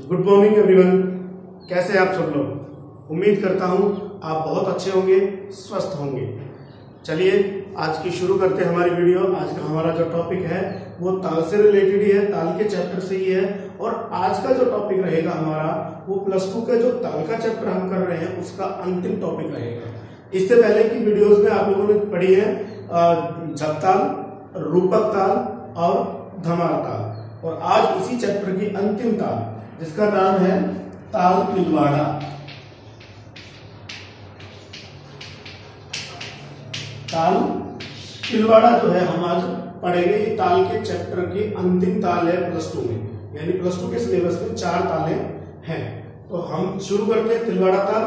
Good morning everyone कैसे हैं आप सब लोग? उम्मीद करता हूँ आप बहुत अच्छे होंगे, स्वस्थ होंगे। चलिए, आज की शुरू करते हैं हमारी वीडियो। आज का हमारा जो टॉपिक है, वो ताल से रिलेटेड ही है, ताल के चैप्टर से ही है। और आज का जो टॉपिक रहेगा हमारा, वो प्लस टू का जो ताल का चैप्टर हम कर रहे हैं, उसका अंतिम टॉपिक रहेगा। इससे पहले की वीडियोस में आप लोगों ने पढ़ी है झपताल रूपक ताल और धमाल ताल। और आज इसी चैप्टर की अंतिम ताल। जिसका नाम है ताल तिलवाड़ा। ताल तिलवाड़ा जो है, हम आज पढ़ेंगे ये ताल के चैप्टर की अंतिम ताल है प्लस टू में। यानी प्लस टू के सिलेबस में चार तालें हैं। तो हम शुरू करते हैं तिलवाड़ा ताल।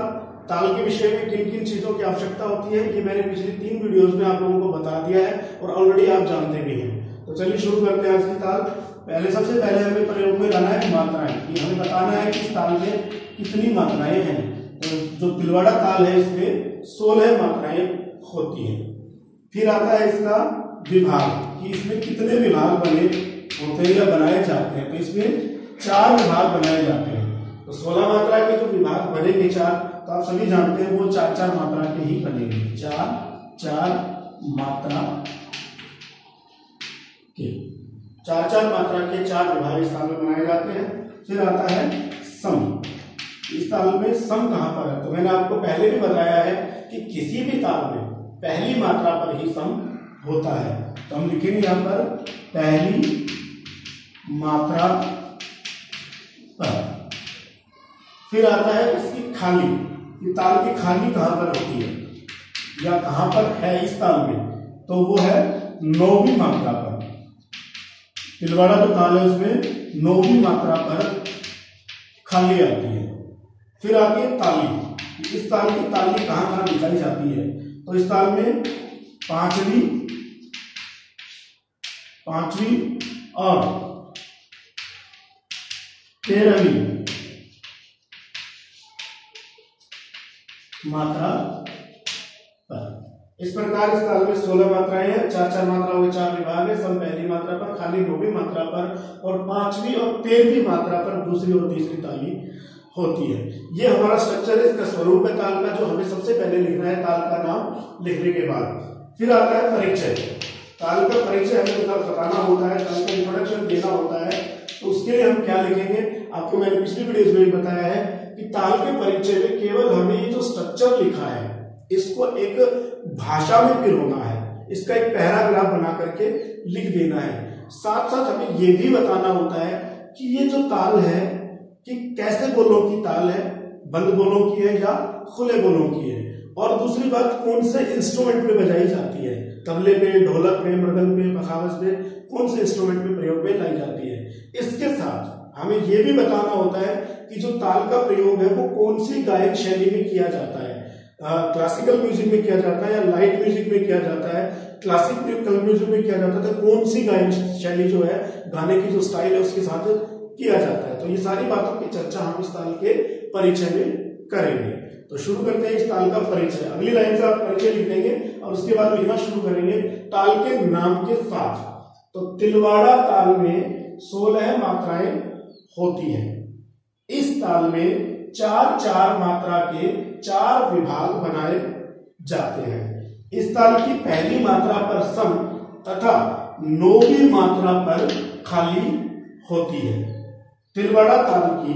ताल के विषय में किन किन चीज़ों की आवश्यकता होती है, ये मैंने पिछली तीन वीडियोस में आप लोगों को बता दिया है और ऑलरेडी आप जानते भी हैं। तो चलिए शुरू करते हैं आज की ताल। पहले सबसे पहले हमें प्रयोग में लाना है मात्राएँ। कि हमें बताना है कि इस ताल में कितनी मात्राएँ हैं। तो जो तिलवाड़ा ताल है, इसमें सोलह मात्राएँ होती हैं। फिर आता है इसका विभाग कि इसमें कितने विभाग बने होते हैं या बनाए जाते हैं। तो इसमें चार विभाग बनाए जाते हैं। तो सोलह मात्रा के जो विभाग बनेंगे चार तो आप सभी जानते हैं वो चार चार मात्रा के ही बनेंगे। चार चार मात्रा के। चार चार मात्रा के चार विभाग ताल में बनाए जाते हैं। फिर आता है सम। इस ताल में सम कहाँ पर है? तो मैंने आपको पहले भी बताया है कि किसी भी ताल में पहली मात्रा पर ही सम होता है। तो हम लिखेंगे यहाँ पर पहली मात्रा पर। फिर आता है इसकी खाली। ये ताल की खाली कहाँ पर होती है? या कहाँ पर है इस ताल में? तो वो है नौवीं मात्रा पर। तिलवाड़ा जो ताल है उसमें नौवीं मात्रा पर खाली आती है। फिर आती है ताली। इस ताल की ताली कहाँ कहाँ दिखाई जाती है? तो इस ताल में पांचवी पांचवी और तेरहवीं मात्रा पर। इस प्रकार इस काल में सोलह मात्राएँ हैं चार चार मात्रा हुए चार विभाग है, सब पहली मात्रा पर, खाली नौवीं मात्रा पर, और पांचवी और तेरहवीं मात्रा पर दूसरी और तीसरी ताली होती है। ये हमारा स्ट्रक्चर है, इसका स्वरूप है ताल का, जो हमें सबसे पहले लिखना है ताल का नाम लिखने के बाद। फिर आता है परिचय। ताल का परिचय हमें बताना होता है, ताल का इंट्रोडक्शन देना होता है। तो उसके लिए हम क्या लिखेंगे? आपको मैंने पिछली वीडियो में बताया है कि ताल के परिचय में केवल हमें ये जो स्ट्रक्चर लिखा है इसको एक भाषा में पिरोना है। इसका एक पैराग्राफ बना करके लिख देना है। साथ साथ हमें यह भी बताना होता है कि ये जो ताल है, कि कैसे बोलों की ताल है? बंद बोलों की है या खुले बोलों की है? और दूसरी बात, कौन से इंस्ट्रूमेंट पे बजाई जाती है? तबले पे, ढोलक पे, मृदंग पे बखावज पे, कौन से इंस्ट्रूमेंट पे प्रयोग में लाई जाती है? इसके साथ हमें यह भी बताना होता है कि जो ताल का प्रयोग है, वो कौन सी गायक शैली में किया जाता है? क्लासिकल म्यूज़िक में किया जाता है या लाइट म्यूज़िक में किया जाता है? क्लासिकल म्यूज़िक में किया जाता है तो कौन सी गायन शैली जो है, गाने की जो स्टाइल है, उसके साथ किया जाता है? तो ये सारी बातों की चर्चा हम इस ताल के परिचय में करेंगे। तो शुरू करते हैं इस ताल का परिचय। अगली लाइन से आप परिचय लिख देंगे और उसके बाद लिखना शुरू करेंगे। ताल के नाम के साथ। तो तिलवाड़ा ताल में सोलह मात्राएँ होती हैं। इस ताल में चार चार मात्रा के चार विभाग बनाए जाते हैं। इस ताल की पहली मात्रा पर सम तथा नौवीं मात्रा पर खाली होती है। तिलवाड़ा ताल की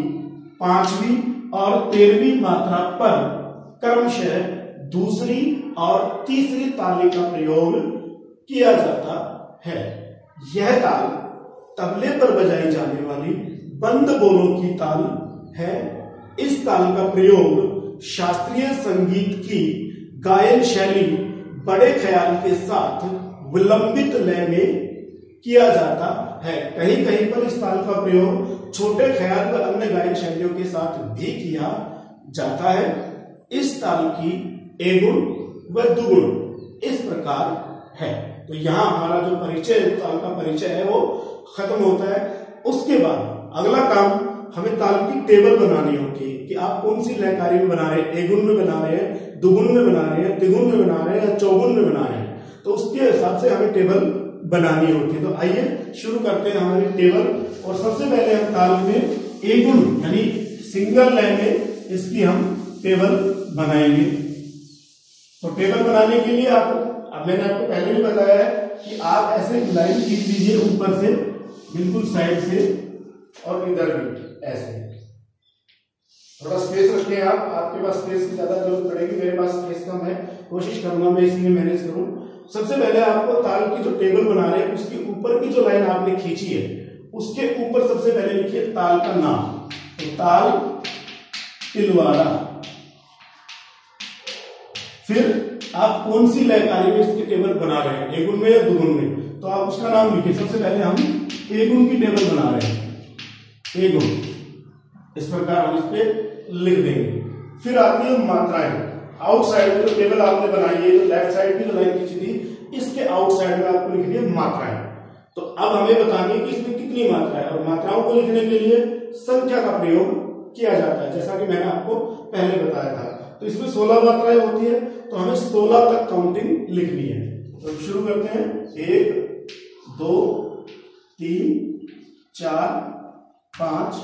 पांचवी और तेरहवीं मात्रा पर क्रमशः दूसरी और तीसरी ताली का प्रयोग किया जाता है। यह ताल तबले पर बजाई जाने वाली बंद बोलों की ताल है। इस ताल का प्रयोग शास्त्रीय संगीत की गायन शैली बड़े ख्याल के साथ विलंबित लय में किया जाता है। कहीं कहीं पर इस ताल का प्रयोग छोटे ख्याल व अन्य गायन शैलियों के साथ भी किया जाता है। इस ताल की एगुण व दुगुण इस प्रकार है। तो यहाँ हमारा जो परिचय, ताल का परिचय है, वो खत्म होता है। उसके बाद अगला काम हमें ताल की टेबल बनानी होती है कि आप कौन सी लयकारी में बना रहे हैं? एगुण में बना रहे हैं दुगुन में बना रहे हैं तिगुन में बना रहे हैं या चौगुन में बना रहे हैं। तो उसके हिसाब से हमें टेबल बनानी होती है। तो आइए शुरू करते हैं हमारी टेबल। और सबसे पहले हम ताल में ए गुण, यानी सिंगल लय में इसकी हम टेबल बनाएँगे। तो टेबल बनाने के लिए आप, अब मैंने आपको पहले भी बताया है कि आप ऐसे लाइन खींच लीजिए ऊपर से, बिल्कुल साइड से और इधर भी। ऐसे थोड़ा स्पेस रखिए आप, आपके पास स्पेस की ज़्यादा ज़रूरत पड़ेगी, मेरे पास स्पेस कम है, कोशिश करूँगा मैं इसमें मैनेज करूँ। सबसे पहले आपको ताल की जो टेबल बना रहे हैं, उसके ऊपर की जो लाइन आपने खींची है, उसके ऊपर सबसे पहले लिखिए ताल का नाम। तो ताल तिलवाड़ा। फिर आप कौन सी लयकारी में इसकी टेबल बना रहे हैं, एक गुण में या दुगुण में तो आप उसका नाम लिखिए। सबसे पहले हम ए गुण की टेबल बना रहे हैं। ए गुण। इस प्रकार हम इस पे लिख देंगे। फिर आती है मात्राएँ। आउटसाइड में जो टेबल आपने बनाई है लेफ़्ट साइड की जो लाइन खींची थी, इसके आउटसाइड में आपको लिख दिया मात्राएँ। तो अब हमें बतानी कि इसमें कितनी मात्राएँ और मात्राओं को लिखने के लिए संख्या का प्रयोग किया जाता है, जैसा कि मैंने आपको पहले बताया था। तो इसमें सोलह मात्राएँ होती है तो हमें सोलह तक काउंटिंग लिखनी है। तो शुरू करते हैं। एक, दो, तीन, चार, पाँच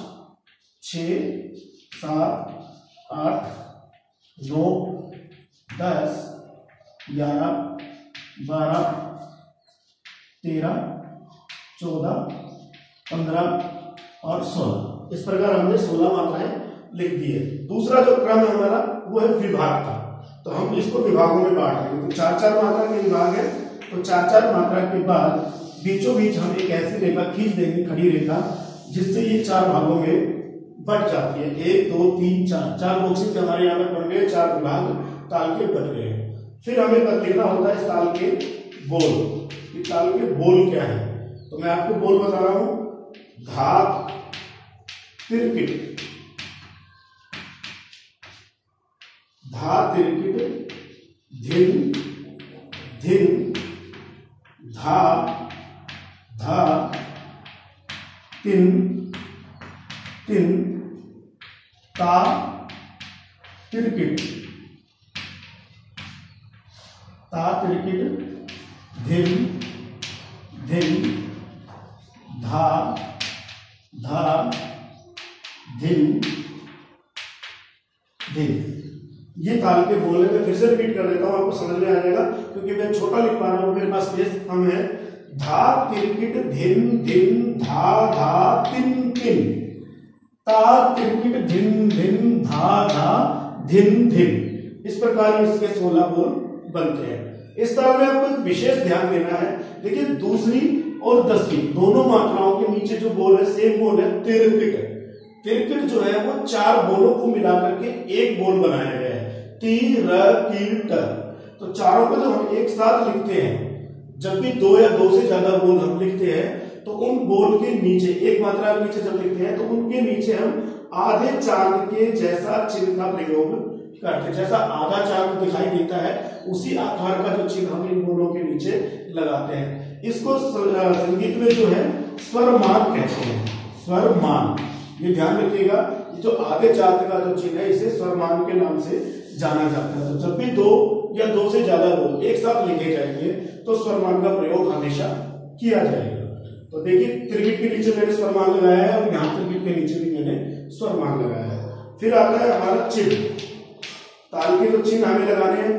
छ, सात, आठ नौ दस, ग्यारह, बारह, तेरह, चौदह, पंद्रह और सोलह। इस प्रकार हमने सोलह मात्राएँ लिख दी है। दूसरा जो क्रम है हमारा, वो है विभाग का। तो हम इसको विभागों में बांट देंगे तो चार चार मात्रा के विभाग है। तो चार चार मात्रा के बाद बीचों बीच हम एक ऐसी रेखा खींच देंगे, खड़ी रेखा, जिससे ये चार भागों में बट जाती है। एक, दो, तीन, चार। चार बॉक्सेस हमारे यहाँ पर बन गए, चार विभाग ताल के बन गए फिर हमें लिखना होता है ताल के बोल। कि ताल के बोल क्या है? तो मैं आपको बोल बता रहा हूँ। घात, तिरकिट। धा तिरकिट, धिन धिन, धा धा, तिन तिन। ता तिरकिट। ता तिरकिट धिन धिन धा धा धिन धिन ये ताल के बोलने में फिर से रिपीट कर देता हूँ, आपको समझ में आ जाएगा, क्योंकि मैं छोटा लिख पा रहा हूँ, मेरे पास स्पेस कम है। धा, तिरकिट धिन धिन धा धा, तिन तिन। ता धिन धिन धा धा धिन धिन। इस प्रकार इसके सोलह बोल बनते हैं। इस ताल में आपको विशेष ध्यान देना है देखिए दूसरी और दसवीं, दोनों मात्राओं के नीचे जो बोल है सेम बोल है तिरकिट तिरकिट जो है, वो चार बोलों को मिलाकर के एक बोल बनाया गया है। ती, र तो चारों को जब हम एक साथ लिखते हैं, जब भी दो या दो से ज़्यादा बोल हम लिखते हैं तो उन बोल के नीचे, एक मात्रा के नीचे जब लिखते हैं तो उनके नीचे हम आधे चाँद के जैसा चिन्ह का प्रयोग करते जैसा आधा चाँद दिखाई देता है, उसी आकार का जो चिन्ह हम इन बोलों के नीचे लगाते हैं। इसको संगीत में जो है स्वर मान कहते हैं। स्वर मान ये ध्यान रखिएगा जो आधे चाँद का जो चिन्ह है, इसे स्वरमान के नाम से जाना जाता है। तो जब भी दो या दो से ज़्यादा लोग एक साथ लिखे जाएँगे तो स्वरमान का प्रयोग हमेशा किया जाएगा। तो देखिए त्रिविट के नीचे मैंने स्वरमान लगाया है और यहाँ त्रिविट के नीचे भी मैंने स्वरमान लगाया है। फिर आता है हमारा चिन्ह। ताल के तो चिन्ह हमें लगाने हैं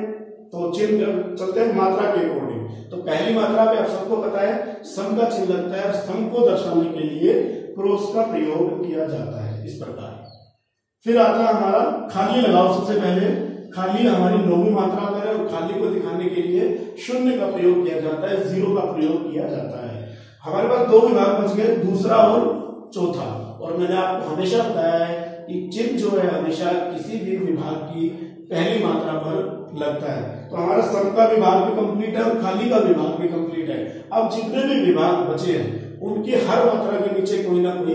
तो चिन्ह चलते हैं मात्रा के अकॉर्डिंग। तो पहली मात्रा पे आप सबको पता है, सम का चिन्ह लगता है और सम को दर्शाने के लिए क्रोस का प्रयोग किया जाता है इस प्रकार। फिर आता है हमारा खाली लगाओ सबसे पहले। खाली हमारी नौवीं मात्रा पर है और खाली को दिखाने के लिए शून्य का प्रयोग किया जाता है, ज़ीरो का प्रयोग किया जाता है। हमारे पास दो विभाग बच गए, दूसरा और चौथा। और मैंने आपको हमेशा बताया है कि चिन्ह जो है हमेशा किसी भी विभाग की पहली मात्रा पर लगता है। तो हमारा सब का विभाग भी कंप्लीट है और खाली का विभाग भी कंप्लीट है। अब जितने भी विभाग बचे हैं, उनकी हर मात्रा के नीचे कोई ना कोई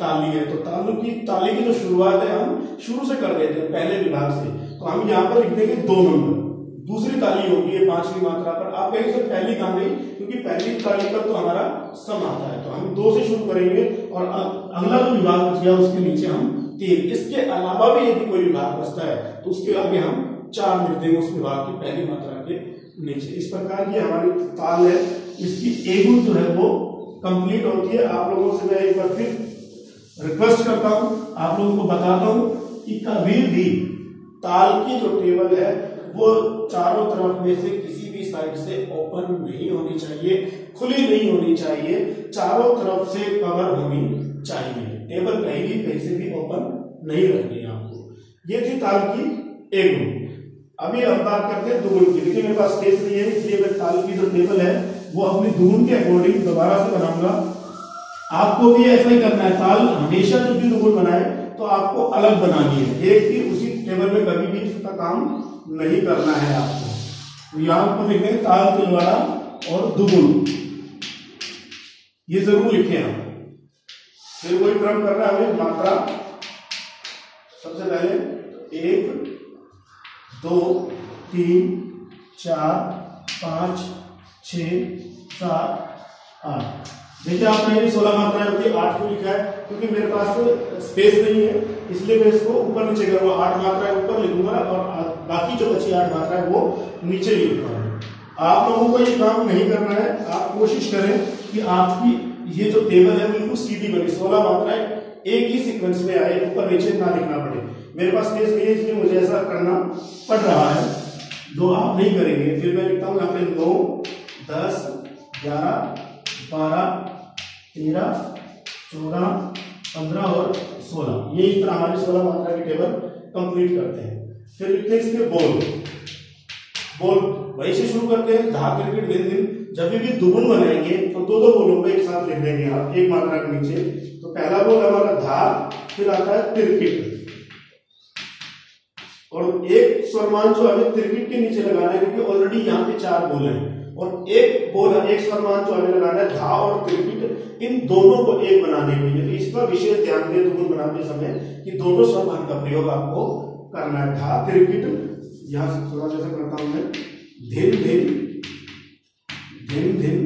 ताली है। तो तालु की, ताली की जो शुरुआत है, हम शुरू से कर देते हैं पहले विभाग से। तो हम यहाँ पर लिख देंगे दो नंबर। दूसरी ताली होगी ये पांचवी मात्रा पर। आप कहेंगे, सर, पहली कहाँ गई? क्योंकि पहली ताली पर तो हमारा सम आता है। तो हम दो से शुरू करेंगे और अगला जो विभाग बचिया उसके नीचे हम तीन। इसके अलावा भी यदि कोई विभाग बचता है तो उसके आगे हम चार लिख देंगे उस विभाग की पहली मात्रा के नीचे। इस प्रकार की हमारी ताल है। इसकी एगुण जो है, वो कंप्लीट होती है। आप लोगों से मैं एक बार फिर रिक्वेस्ट करता हूँ, आप लोगों को बताता हूँ कि कभी भी ताल की जो टेबल है वो चारों तरफ़ में से किसी भी साइड से ओपन नहीं होनी चाहिए, खुली नहीं होनी चाहिए, चारों तरफ़ से कवर होनी चाहिए। टेबल कहीं भी, कहीं से भी ओपन नहीं रखनी आपको। ये थी ताल की एक रूप अभी हम बात करते हैं दुगुन की। देखिए, मेरे पास स्पेस नहीं है, इसलिए मैं ताल की जो टेबल है, वो अपनी दुगुन के अकॉर्डिंग दोबारा से बनाऊँगा। आपको भी ऐसा ही करना है। ताल हमेशा जब भी दुगुन बनाए तो आपको अलग बनानी है। एक ही उसी टेबल में कभी भी इसका काम नहीं करना है आपको। तो यहाँ पर लिखे ताल तिलवाड़ा और दुगुन। ये ज़रूर लिखे आप। फिर कोई क्रम करना है मात्रा। सबसे पहले एक, दो, तीन, चार, पाँच, छ, सात, आठ। देखिए आपने ये सोलह मात्राएँ होती है आठ को लिखा है, क्योंकि मेरे पास स्पेस नहीं है, इसलिए मैं इसको ऊपर नीचे करूँगा। आठ मात्राएँ ऊपर लिखूँगा और बाकी जो बची आठ मात्राएँ वो नीचे लिखूँगा। आप लोगों को ये काम नहीं करना है। आप कोशिश करें कि आपकी ये जो टेबल है, बिल्कुल सीधी बने। सोलह मात्राएँ एक ही सीक्वेंस में आए, ऊपर नीचे ना लिखना पड़े। मेरे पास स्पेस नहीं है, इसलिए मुझे ऐसा करना पड़ रहा है। जो आप नहीं करेंगे। फिर मैं लिखता हूँ यहाँ पे नौ, दस, ग्यारह, बारह तेरह, चौदह, पंद्रह और सोलह। ये इस तरह हमारी सोलह मात्रा की टेबल कंप्लीट करते हैं। फिर लिखते हैं इसके बोल बोल वही से शुरू करते हैं। धा क्रिकेट दिन दिन जब भी दुगुन बनाएँगे तो दो दो बोलों को एक साथ लिख देंगे आप, एक मात्रा के नीचे। तो पहला बोल हमारा धा फिर आता है तिरकिट और एक स्वरमान जो हमें तिरकिट के नीचे लगाना है, क्योंकि ऑलरेडी यहाँ पे चार बोल हैं। और एक बोल, एक स्वरमान जो हमें लगाना है, धा और तिरकिट इन दोनों को एक बनाने के लिए। तो इसका विशेष ध्यान दें दुगुन बनाते समय कि दोनों स्वरमान का प्रयोग आपको करना है। धा तिरकिट यहाँ से थोड़ा जैसे करता हूँ मैं। धिन धिन धिन धिन,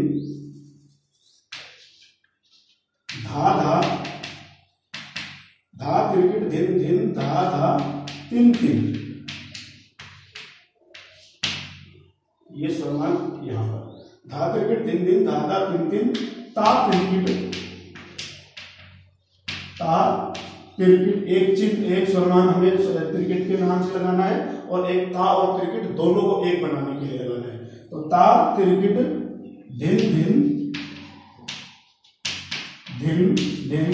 धा धा धा तिरकिट धिन धिन, धा धा, तिन तिन। ये सम्मान यहाँ पर। धा क्रिकेट दिन दिन धा धा तीन तीन ता क्रिकेट ता क्रिकेट एक चिन्ह, एक सम्मान हमें क्रिकेट के नाम से लगाना है और एक ता और क्रिकेट दोनों को एक बनाने के लिए लगाना है। तो ता क्रिकेट दिन दिन दिन दिन,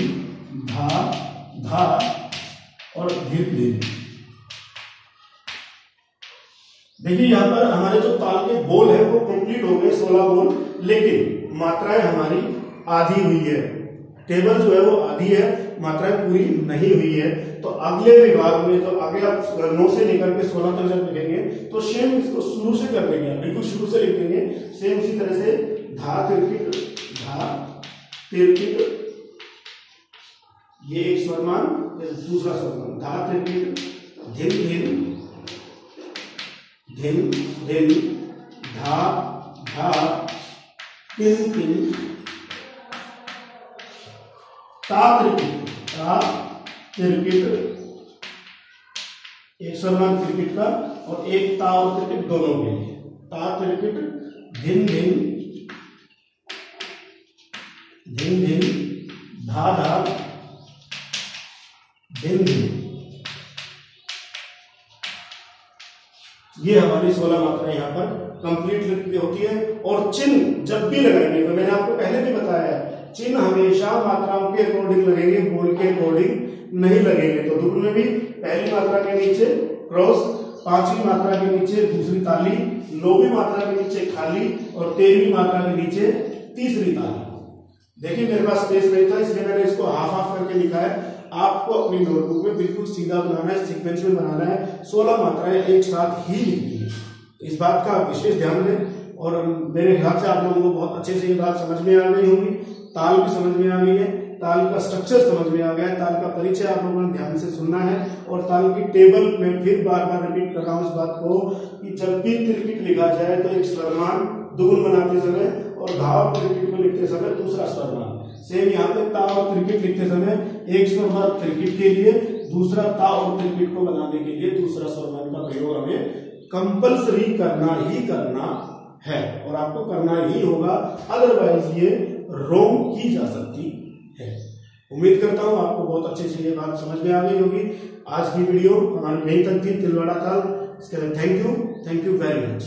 धा धा, और दिन दिन। देखिए, यहाँ पर हमारे जो ताल के बोल है, वो कंप्लीट हो गए सोलह बोल, लेकिन मात्राएँ हमारी आधी हुई है। टेबल जो है वो आधी है, मात्राएँ पूरी नहीं हुई है। तो अगले विभाग में तो आगे आप नौ से लेकर के सोलह तक जब लिखेंगे तो सेम इसको शुरू से कर देंगे बिल्कुल शुरू से लिख देंगे। सेम उसी तरह से धा तिरकिट धा तिरकिट ये एक स्वरमान दूसरा स्वरमान धा तिरकिट धिन धिन धिन धिन धा धा, तिन तिन। ता त्रिकिट ता त्रिकिट एक सलमान त्रिकिट का और एक ता और त्रिकिट दोनों के लिए। ता त्रिकिट धिन धिन। धिन धिन, धा धा। धिन धिन। ये हमारी सोलह मात्रा यहाँ पर कंप्लीट लिखती होती है। और चिन्ह जब भी लगाएँगे तो मैंने आपको पहले भी बताया है, चिन्ह हमेशा मात्राओं के अकॉर्डिंग लगेंगे बोल के अकॉर्डिंग नहीं लगेंगे। तो दुग्ध में भी पहली मात्रा के नीचे क्रॉस पांचवी मात्रा के नीचे दूसरी ताली, नौवीं मात्रा के नीचे खाली और तेरहवीं मात्रा के नीचे तीसरी ताली। देखिए मेरे पास स्पेस नहीं था, इसलिए मैंने इसको हाफ़ हाफ़ करके लिखा है। आपको अपनी नोटबुक में बिल्कुल सीधा बनाना है सीक्वेंस में बनाना है। सोलह मात्राएँ एक साथ ही लिखनी है। इस बात का विशेष ध्यान दें। और मेरे ख्याल से आप लोगों को बहुत अच्छे से ये बात समझ में आ गई होगी। ताल भी समझ में आ गई है। ताल का स्ट्रक्चर समझ में आ गया है। ताल का परिचय आप लोगों ने ध्यान से सुनना है। और ताल की टेबल में फिर बार बार रिपीट कर रहा हूँ इस बात को कि जब भी तिरकिट लिखा जाए तो एक स्वरमान दुगुन बनाते समय और धाव तिरकिट को लिखते समय दूसरा स्वरमान सेम यहाँ पे ता और क्रिकेट लिखते समय एक स्वरमान क्रिकेट के लिए, दूसरा ता और क्रिकेट को बनाने के लिए दूसरा स्वर स्वरमान का प्रयोग हमें कंपलसरी करना ही करना है और आपको करना ही होगा अदरवाइज़ ये रोंग की जा सकती है। उम्मीद करता हूँ आपको बहुत अच्छे से ये बात समझ में आ गई होगी। आज की वीडियो हमारी यहीं तक थी, तिलवाड़ा ताल इसके लिए thank you thank you very much